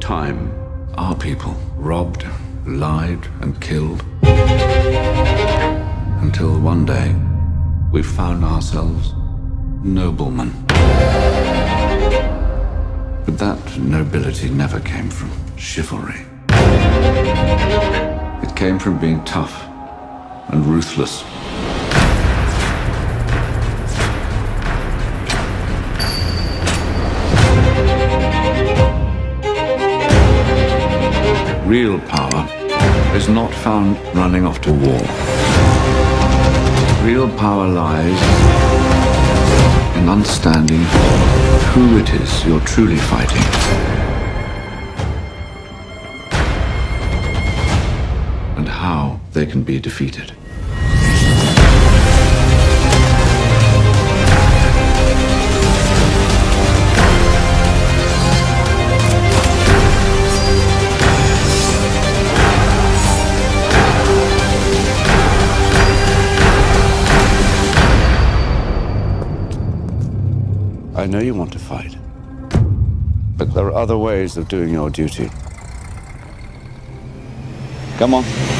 time, our people robbed, lied, and killed. Until one day, we found ourselves noblemen. But that nobility never came from chivalry. It came from being tough and ruthless. Real power is not found running off to war. Real power lies in understanding who it is you're truly fighting. And how they can be defeated. I know you want to fight. But there are other ways of doing your duty. Come on.